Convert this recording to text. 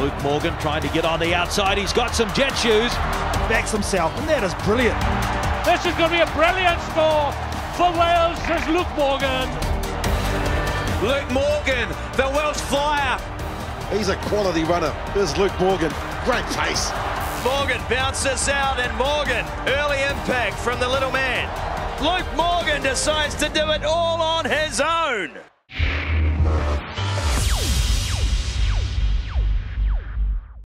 Luke Morgan trying to get on the outside. He's got some jet shoes. Backs himself, and that is brilliant. This is going to be a brilliant score for Wales, says Luke Morgan. Luke Morgan, the Welsh flyer. He's a quality runner. There's Luke Morgan. Great pace. Morgan bounces out, and Morgan, early impact from the little man. Luke Morgan decides to do it all on his own.